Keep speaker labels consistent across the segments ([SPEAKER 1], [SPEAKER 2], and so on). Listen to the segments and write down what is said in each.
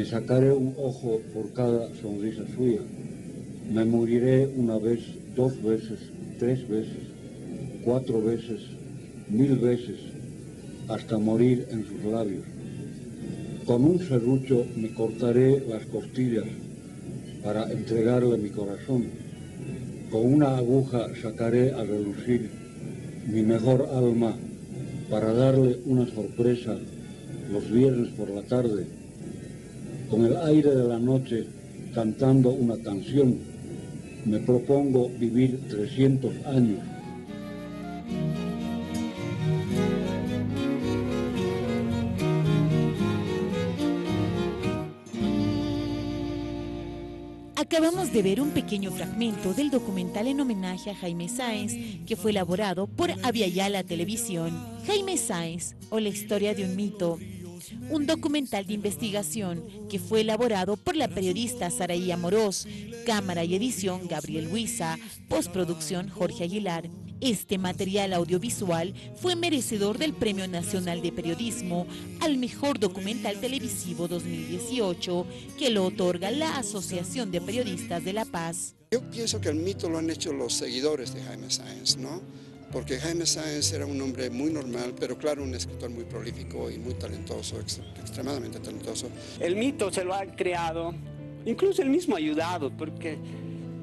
[SPEAKER 1] Me sacaré un ojo por cada sonrisa suya. Me moriré una vez, dos veces, tres veces, cuatro veces, mil veces, hasta morir en sus labios. Con un serrucho me cortaré las costillas para entregarle mi corazón. Con una aguja sacaré a relucir mi mejor alma para darle una sorpresa los viernes por la tarde, con el aire de la noche cantando una canción. Me propongo vivir 300 años
[SPEAKER 2] Acabamos de ver un pequeño fragmento del documental en homenaje a Jaime Sáenz que fue elaborado por Aviala Televisión. Jaime Sáenz o la historia de un mito. Un documental de investigación que fue elaborado por la periodista Saraí Amorós, cámara y edición Gabriel Huiza, postproducción Jorge Aguilar. Este material audiovisual fue merecedor del Premio Nacional de Periodismo al Mejor Documental Televisivo 2018 que lo otorga la Asociación de Periodistas de La Paz.
[SPEAKER 3] Yo pienso que el mito lo han hecho los seguidores de Jaime Sáenz, ¿no? Porque Jaime Sáenz era un hombre muy normal, pero claro, un escritor muy prolífico y muy talentoso, extremadamente talentoso.
[SPEAKER 4] El mito se lo ha creado, incluso él mismo ha ayudado, porque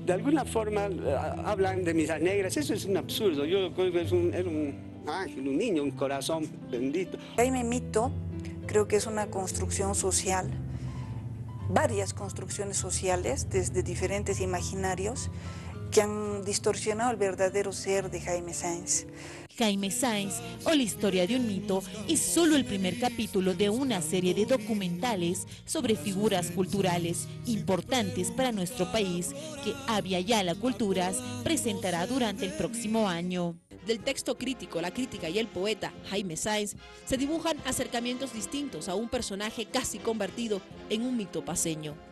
[SPEAKER 4] de alguna forma eh, hablan de misas negras, eso es un absurdo, yo creo que es un, era un ángel, un niño, un corazón bendito.
[SPEAKER 5] Jaime Mito creo que es una construcción social, varias construcciones sociales desde diferentes imaginarios que han distorsionado el verdadero ser de Jaime Sáenz.
[SPEAKER 2] Jaime Sáenz o la historia de un mito es solo el primer capítulo de una serie de documentales sobre figuras culturales importantes para nuestro país que Avia Yala Culturas presentará durante el próximo año.
[SPEAKER 6] Del texto crítico, la crítica y el poeta Jaime Sáenz se dibujan acercamientos distintos a un personaje casi convertido en un mito paseño.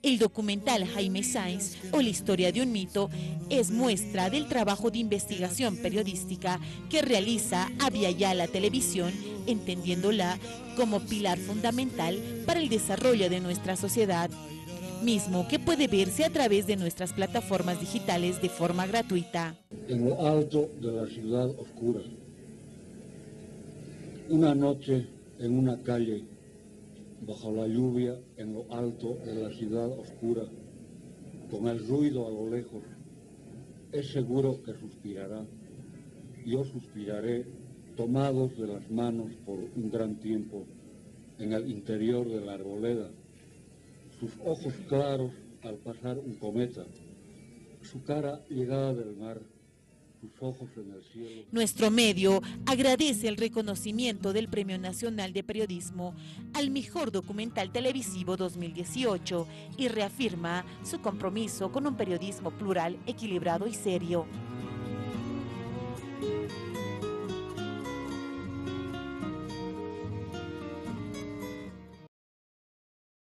[SPEAKER 2] El documental Jaime Sáenz o la historia de un mito es muestra del trabajo de investigación periodística que realiza Yala Televisión, entendiéndola como pilar fundamental para el desarrollo de nuestra sociedad, mismo que puede verse a través de nuestras plataformas digitales de forma gratuita.
[SPEAKER 1] En lo alto de la ciudad oscura, una noche en una calle bajo la lluvia en lo alto de la ciudad oscura, con el ruido a lo lejos, es seguro que suspirará. Yo suspiraré tomados de las manos por un gran tiempo en el interior de la arboleda, sus ojos claros al pasar un cometa, su cara llegada del mar,
[SPEAKER 2] nuestro medio agradece el reconocimiento del Premio Nacional de Periodismo al Mejor Documental Televisivo 2018 y reafirma su compromiso con un periodismo plural, equilibrado y serio.